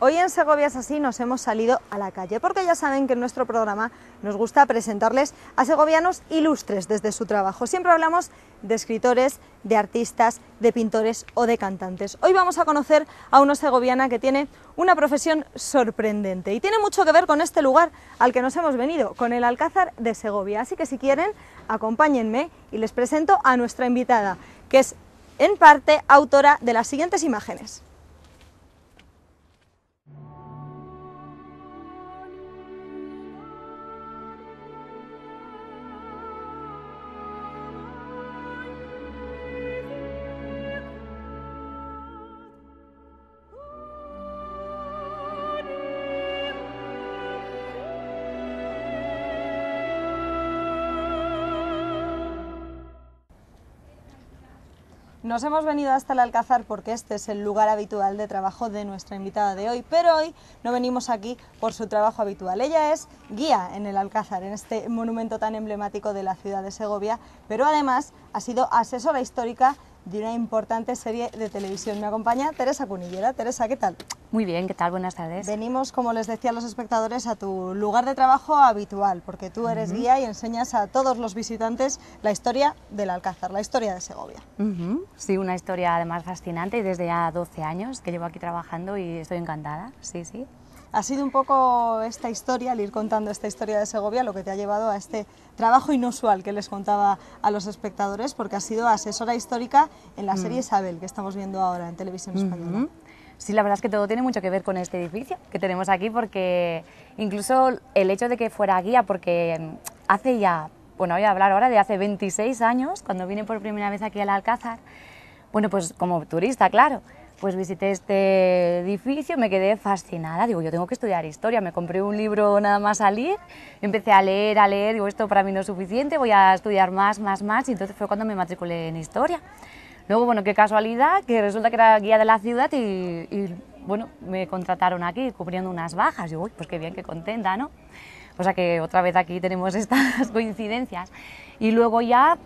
Hoy en Segovia así, nos hemos salido a la calle, porque ya saben que en nuestro programa nos gusta presentarles a segovianos ilustres desde su trabajo. Siempre hablamos de escritores, de artistas, de pintores o de cantantes. Hoy vamos a conocer a una segoviana que tiene una profesión sorprendente y tiene mucho que ver con este lugar al que nos hemos venido, con el Alcázar de Segovia. Así que si quieren, acompáñenme y les presento a nuestra invitada, que es en parte autora de las siguientes imágenes. Nos hemos venido hasta el Alcázar porque este es el lugar habitual de trabajo de nuestra invitada de hoy, pero hoy no venimos aquí por su trabajo habitual. Ella es guía en el Alcázar, en este monumento tan emblemático de la ciudad de Segovia, pero además ha sido asesora histórica de una importante serie de televisión. Me acompaña Teresa Cunillera. Teresa, ¿qué tal? Muy bien, ¿qué tal? Buenas tardes. Venimos, como les decía a los espectadores, a tu lugar de trabajo habitual, porque tú eres guía y enseñas a todos los visitantes la historia del Alcázar, la historia de Segovia. Sí, una historia además fascinante y desde ya 12 años que llevo aquí trabajando y estoy encantada, sí, sí. Ha sido un poco esta historia, al ir contando esta historia de Segovia, lo que te ha llevado a este trabajo inusual que les contaba a los espectadores, porque has sido asesora histórica en la serie Isabel, que estamos viendo ahora en televisión española. Sí, la verdad es que todo tiene mucho que ver con este edificio que tenemos aquí, porque incluso el hecho de que fuera guía, porque hace ya, bueno, voy a hablar ahora de hace 26 años, cuando vine por primera vez aquí al Alcázar, bueno, pues como turista, claro, pues visité este edificio, me quedé fascinada, digo, yo tengo que estudiar historia, me compré un libro nada más salir, empecé a leer, a leer, digo, esto para mí no es suficiente, voy a estudiar más, más, más, y entonces fue cuando me matriculé en historia. Luego, bueno, qué casualidad, que resulta que era guía de la ciudad y, bueno, me contrataron aquí cubriendo unas bajas, yo, uy, pues qué bien, qué contenta, ¿no? O sea que otra vez aquí tenemos estas coincidencias. Y luego ya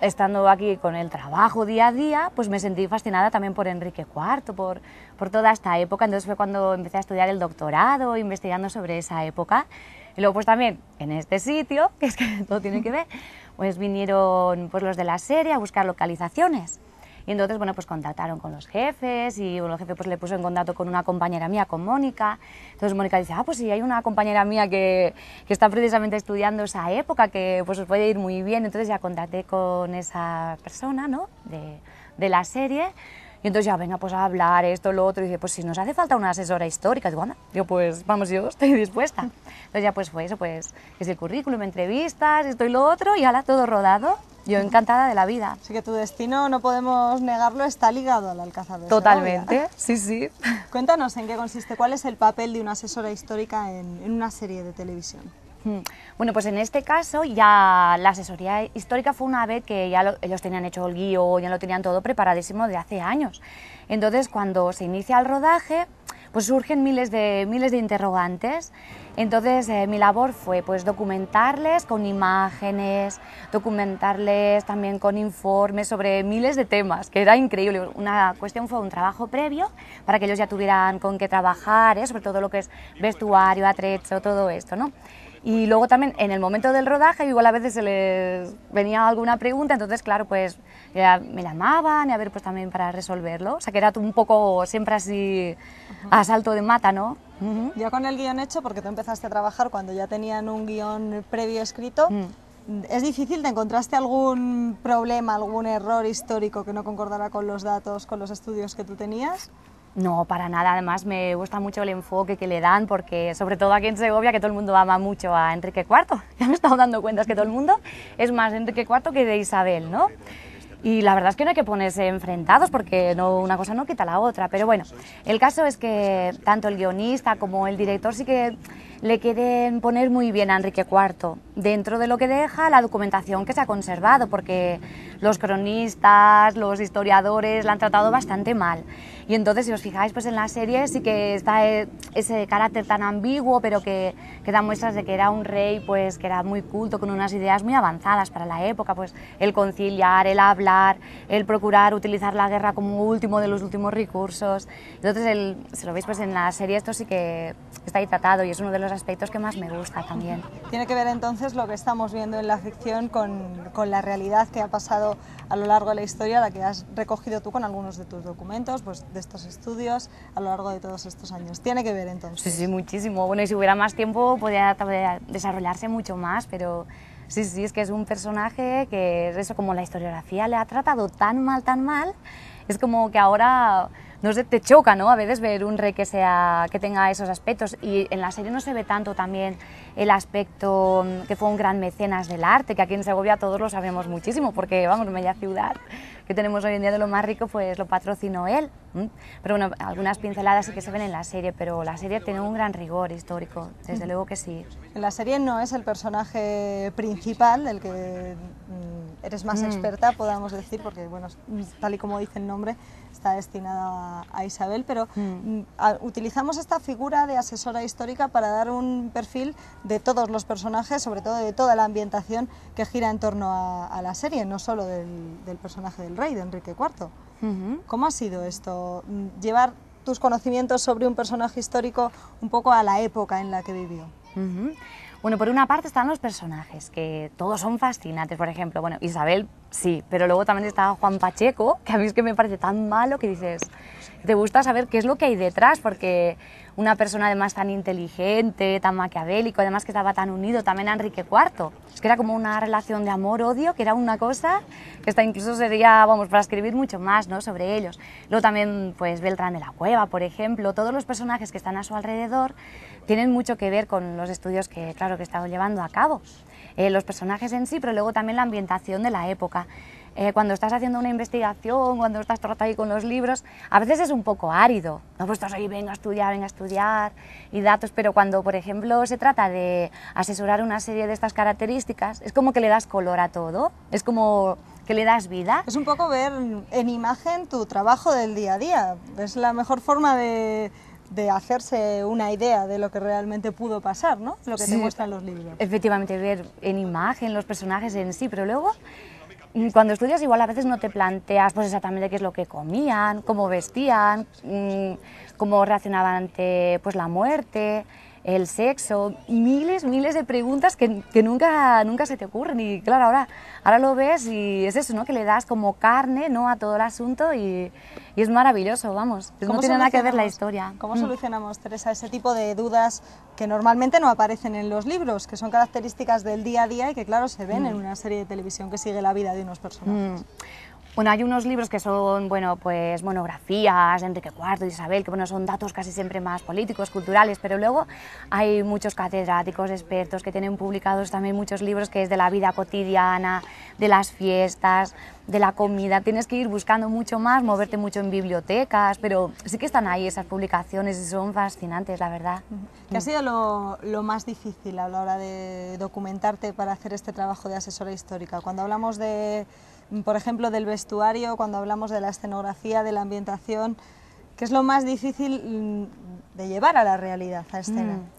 estando aquí con el trabajo día a día, pues me sentí fascinada también por Enrique IV, por, por toda esta época. Entonces fue cuando empecé a estudiar el doctorado, investigando sobre esa época. Y luego pues también en este sitio, que es que todo tiene que ver, pues vinieron pues, los de la serie a buscar localizaciones. Y entonces, bueno, pues contactaron con los jefes y bueno, el jefe pues le puso en contacto con una compañera mía, con Mónica. Entonces Mónica dice, ah, pues sí, hay una compañera mía que, que, está precisamente estudiando esa época, que pues os puede ir muy bien. Entonces ya contacté con esa persona, ¿no?, de, de la serie. Y entonces ya, venga, pues a hablar esto, lo otro, y dice, pues si nos hace falta una asesora histórica, digo, anda, digo, pues vamos, yo estoy dispuesta. Entonces ya pues fue eso, pues es el currículum, entrevistas, esto y lo otro, y ala, todo rodado. Yo encantada de la vida. Así que tu destino, no podemos negarlo, está ligado al Alcázar de Totalmente, sí, sí. Cuéntanos en qué consiste, cuál es el papel de una asesora histórica en, en una serie de televisión. Hmm. Bueno, pues en este caso ya la asesoría histórica fue una vez que ya ellos tenían hecho el guion, ya lo tenían todo preparadísimo de hace años. Entonces, cuando se inicia el rodaje, pues surgen miles de, miles de interrogantes. Entonces eh, mi labor fue pues documentarles con imágenes, documentarles también con informes sobre miles de temas, que era increíble. Una cuestión fue un trabajo previo para que ellos ya tuvieran con qué trabajar, ¿eh? sobre todo lo que es vestuario, atrecho, todo esto, ¿no? Y luego también en el momento del rodaje, igual a veces se les venía alguna pregunta, entonces claro, pues ya me llamaban y a ver pues también para resolverlo. O sea que era un poco siempre así a salto de mata, ¿no? Ya con el guion hecho, porque tú empezaste a trabajar cuando ya tenían un guion previo escrito, mm. ¿es difícil? ¿Te encontraste algún problema, algún error histórico que no concordara con los datos, con los estudios que tú tenías? No, para nada. Además, me gusta mucho el enfoque que le dan, porque sobre todo aquí en Segovia, que todo el mundo ama mucho a Enrique IV. Ya me he estado dando cuenta que todo el mundo es más Enrique IV que de Isabel, ¿no? Y la verdad es que no hay que ponerse enfrentados porque no, una cosa no quita la otra. Pero bueno, el caso es que tanto el guionista como el director sí que le quieren poner muy bien a Enrique IV, dentro de lo que deja la documentación que se ha conservado, porque los cronistas, los historiadores la han tratado bastante mal. Y entonces, si os fijáis, pues en la serie sí que está e, ese carácter tan ambiguo, pero que, que da muestras de que era un rey pues que era muy culto, con unas ideas muy avanzadas para la época, pues el conciliar, el hablar, el procurar utilizar la guerra como último de los últimos recursos. Entonces, el, si lo veis pues en la serie esto sí que está ahí tratado y es uno de los aspectos que más me gusta también. Tiene que ver entonces lo que estamos viendo en la ficción con, con la realidad que ha pasado a lo largo de la historia, la que has recogido tú con algunos de tus documentos, pues de estos estudios a lo largo de todos estos años. Tiene que ver entonces. Sí, sí, muchísimo. Bueno, y si hubiera más tiempo podría desarrollarse mucho más, pero sí, sí, es que es un personaje que es eso, como la historiografía le ha tratado tan mal, tan mal, es como que ahora no sé, te choca, ¿no? A veces ver un rey que, sea, que tenga esos aspectos y en la serie no se ve tanto también el aspecto mm, que fue un gran mecenas del arte, que aquí en Segovia todos lo sabemos muchísimo, porque vamos, media ciudad que tenemos hoy en día de lo más rico, pues lo patrocinó él. Pero bueno, algunas pinceladas sí que se ven en la serie, pero la serie tiene un gran rigor histórico, desde luego que sí. En la serie no es el personaje principal, el que mm, eres más mm. experta, podamos decir, porque bueno, tal y como dice el nombre, está destinada a, Isabel, pero mm. utilizamos esta figura de asesora histórica para dar un perfil de todos los personajes, sobre todo de toda la ambientación que gira en torno a, la serie, no solo del, personaje del rey, de Enrique IV. ¿Cómo ha sido esto? Mm, llevar tus conocimientos sobre un personaje histórico un poco a la época en la que vivió. Bueno, por una parte están los personajes, que todos son fascinantes. Por ejemplo, bueno, Isabel sí, pero luego también está Juan Pacheco, que a mí es que me parece tan malo que dices, te gusta saber qué es lo que hay detrás, porque una persona además tan inteligente, tan maquiavélico, además que estaba tan unido también a Enrique IV. Es que era como una relación de amor-odio, que era una cosa que hasta incluso sería, vamos, para escribir mucho más ¿no? sobre ellos. Luego también, pues, Beltrán de la Cueva, por ejemplo, todos los personajes que están a su alrededor tienen mucho que ver con los estudios que, claro, que he estado llevando a cabo. Eh, los personajes en sí, pero luego también la ambientación de la época. Eh, cuando estás haciendo una investigación, cuando estás tratando ahí con los libros, a veces es un poco árido. No, pues estás ahí, venga a estudiar, venga a estudiar y datos, pero cuando, por ejemplo, se trata de asesorar una serie de estas características, es como que le das color a todo, es como que le das vida. Es un poco ver en imagen tu trabajo del día a día. Es la mejor forma de, de hacerse una idea de lo que realmente pudo pasar, ¿no? Lo que te muestran los libros. Efectivamente, ver en imagen los personajes en sí, pero luego cuando estudias igual a veces no te planteas pues exactamente qué es lo que comían, cómo vestían, mm, cómo reaccionaban ante pues la muerte, el sexo, miles, miles de preguntas que, que, nunca, nunca se te ocurren. Y claro, ahora, ahora lo ves y es eso, ¿no? Que le das como carne ¿no? a todo el asunto y, y es maravilloso, vamos. No tiene nada que ver la historia. ¿Cómo mm. solucionamos, Teresa, ese tipo de dudas que normalmente no aparecen en los libros, que son características del día a día y que, claro, se ven mm. en una serie de televisión que sigue la vida de unos personajes? Mm. Bueno, hay unos libros que son, bueno, pues monografías Enrique IV Isabel, que bueno, son datos casi siempre más políticos, culturales, pero luego hay muchos catedráticos, expertos que tienen publicados también muchos libros que es de la vida cotidiana, de las fiestas, de la comida. Tienes que ir buscando mucho más, moverte mucho en bibliotecas, pero sí que están ahí esas publicaciones y son fascinantes, la verdad. ¿Qué ha sido lo más difícil a la hora de documentarte para hacer este trabajo de asesora histórica? Cuando hablamos de por ejemplo, del vestuario, cuando hablamos de la escenografía, de la ambientación, ¿qué es lo más difícil mm, de llevar a la realidad, a escena? Mm.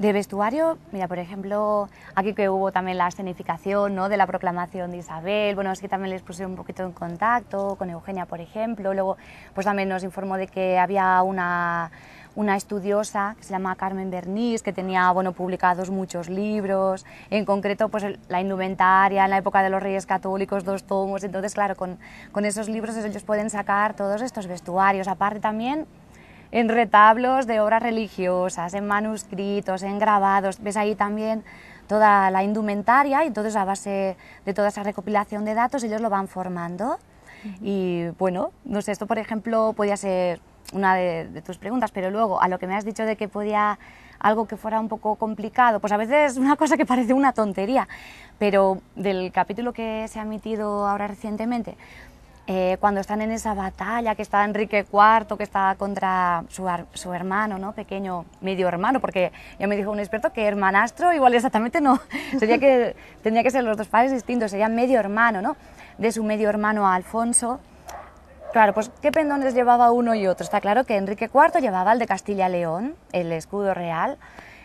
De vestuario, mira, por ejemplo, aquí que hubo también la escenificación ¿no? de la proclamación de Isabel, bueno, es que también les puse un poquito en contacto con Eugenia, por ejemplo, luego pues también nos informó de que había una una estudiosa que se llama Carmen Bernís, que tenía bueno, publicados muchos libros, en concreto pues, la indumentaria en la época de los reyes católicos, dos tomos, entonces claro, con, con esos libros ellos pueden sacar todos estos vestuarios, aparte también en retablos de obras religiosas, en manuscritos, en grabados, ves ahí también toda la indumentaria y entonces a base de toda esa recopilación de datos ellos lo van formando. Y bueno, no sé, esto por ejemplo podía ser una de, tus preguntas, pero luego a lo que me has dicho de que podía algo que fuera un poco complicado, pues a veces una cosa que parece una tontería, pero del capítulo que se ha emitido ahora recientemente, eh, cuando están en esa batalla, que está Enrique IV, que está contra su, su hermano, ¿no? Pequeño, medio hermano, porque ya me dijo un experto que hermanastro igual exactamente no, sería que tendría que ser los dos padres distintos, sería medio hermano, ¿no? De su medio hermano Alfonso. Claro, pues ¿qué pendones llevaba uno y otro? Está claro que Enrique IV llevaba el de Castilla-León, el escudo real,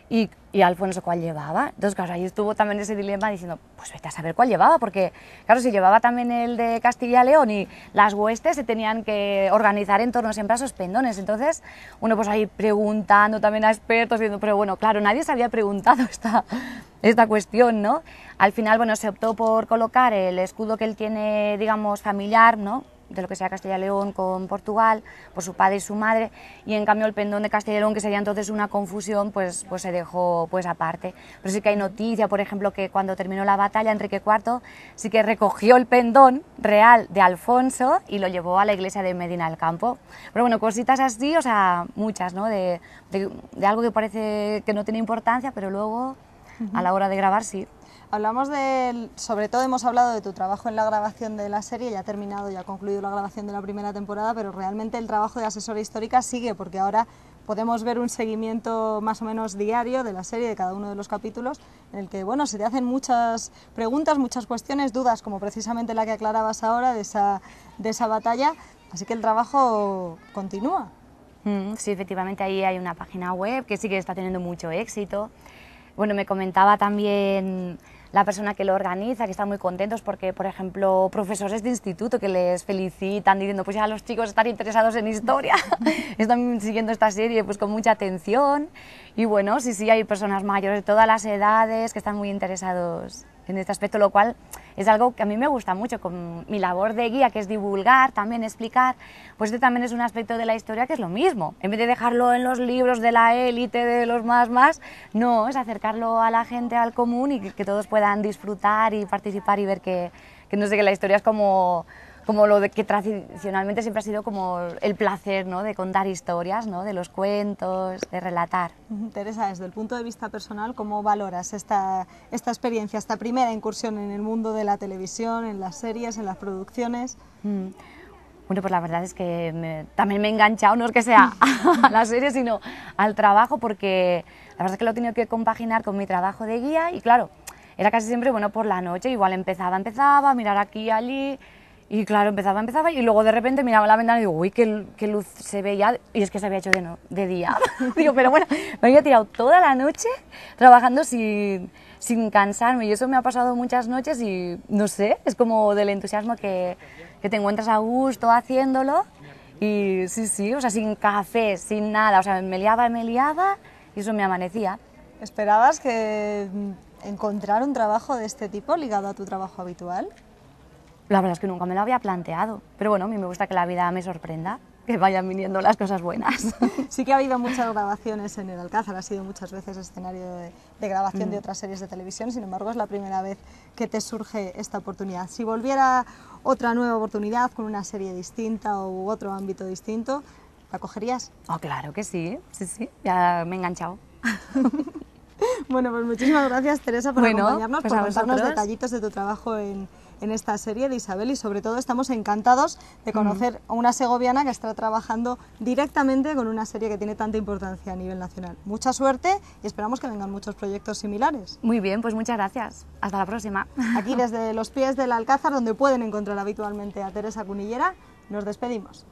y, Alfonso cuál llevaba. Entonces, claro, ahí estuvo también ese dilema diciendo, pues vete a saber cuál llevaba, porque, claro, si llevaba también el de Castilla-León y las huestes se tenían que organizar en torno siempre a esos pendones. Entonces, uno pues ahí preguntando también a expertos, viendo, pero bueno, claro, nadie se había preguntado esta, esta cuestión, ¿no? Al final, bueno, se optó por colocar el escudo que él tiene, digamos, familiar, ¿no? De lo que sea Castilla y León con Portugal, por su padre y su madre, y en cambio el pendón de Castilla y León, que sería entonces una confusión, pues, pues se dejó pues aparte. Pero sí que hay noticia, por ejemplo, que cuando terminó la batalla, Enrique IV sí que recogió el pendón real de Alfonso y lo llevó a la iglesia de Medina del Campo. Pero bueno, cositas así, o sea, muchas, ¿no? De, de, de algo que parece que no tiene importancia, pero luego a la hora de grabar sí. Hablamos de, sobre todo hemos hablado de tu trabajo en la grabación de la serie, ya ha terminado, ya ha concluido la grabación de la primera temporada, pero realmente el trabajo de asesora histórica sigue, porque ahora podemos ver un seguimiento más o menos diario de la serie, de cada uno de los capítulos, en el que, bueno, se te hacen muchas preguntas, muchas cuestiones, dudas, como precisamente la que aclarabas ahora de esa, de esa batalla, así que el trabajo continúa. Mm, sí, efectivamente ahí hay una página web que sí que está teniendo mucho éxito. Bueno, me comentaba también la persona que lo organiza, que están muy contentos porque, por ejemplo, profesores de instituto que les felicitan diciendo, pues ya los chicos están interesados en historia, están siguiendo esta serie pues con mucha atención. Y bueno, sí, sí, hay personas mayores de todas las edades que están muy interesados en este aspecto, lo cual es algo que a mí me gusta mucho con mi labor de guía, que es divulgar, también explicar, pues este también es un aspecto de la historia que es lo mismo. En vez de dejarlo en los libros de la élite, de los más más, no, es acercarlo a la gente, al común y que, todos puedan disfrutar y participar y ver que, que no sé, que la historia es como como lo de que tradicionalmente siempre ha sido como el placer ¿no? de contar historias, ¿no? de los cuentos, de relatar. Teresa, desde el punto de vista personal, ¿cómo valoras esta, esta experiencia, esta primera incursión en el mundo de la televisión, en las series, en las producciones? Mm. Bueno, pues la verdad es que me, también me he enganchado, no es que sea a la serie, sino al trabajo, porque la verdad es que lo he tenido que compaginar con mi trabajo de guía y claro, era casi siempre, bueno, por la noche, igual empezaba, empezaba, mirar aquí y allí, y claro, empezaba, empezaba y luego de repente miraba la ventana y digo, uy, qué, qué luz se veía. Y es que se había hecho de, no, de día. digo, pero bueno, me había tirado toda la noche trabajando sin, sin cansarme. Y eso me ha pasado muchas noches y no sé, es como del entusiasmo que, que te encuentras a gusto haciéndolo. Y sí, sí, o sea, sin café, sin nada. O sea, me liaba, me liaba y eso me amanecía. ¿Esperabas que encontrar un trabajo de este tipo ligado a tu trabajo habitual? La verdad es que nunca me lo había planteado, pero bueno, a mí me gusta que la vida me sorprenda, que vayan viniendo las cosas buenas. Sí que ha habido muchas grabaciones en el Alcázar, ha sido muchas veces escenario de, de grabación mm. de otras series de televisión, sin embargo es la primera vez que te surge esta oportunidad. Si volviera otra nueva oportunidad con una serie distinta u otro ámbito distinto, ¿la cogerías? Oh, claro que sí, sí, sí, ya me he enganchado. bueno, pues muchísimas gracias Teresa por bueno, acompañarnos, pues por contarnos detallitos de tu trabajo en, en esta serie de Isabel y sobre todo estamos encantados de conocer a una segoviana que está trabajando directamente con una serie que tiene tanta importancia a nivel nacional. Mucha suerte y esperamos que vengan muchos proyectos similares. Muy bien, pues muchas gracias. Hasta la próxima. Aquí desde los pies del Alcázar, donde pueden encontrar habitualmente a Teresa Cunillera, nos despedimos.